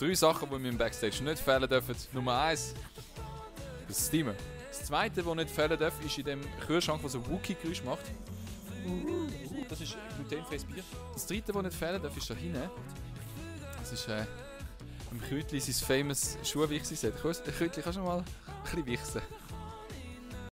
Drei Sachen, die mir im Backstage nicht fehlen dürfen. Nummer eins, das Steamer. Das zweite, was nicht fehlen darf, ist in dem Kühlschrank, der so Wookie-Geräusch macht. Uh, das ist glutenfreies Bier. Das dritte, was nicht fehlen darf, ist da hinten. Das ist äh, im Kräutli sein famous Schuhwichsen-Set. Kütli, kannst du mal ein bisschen wichsen?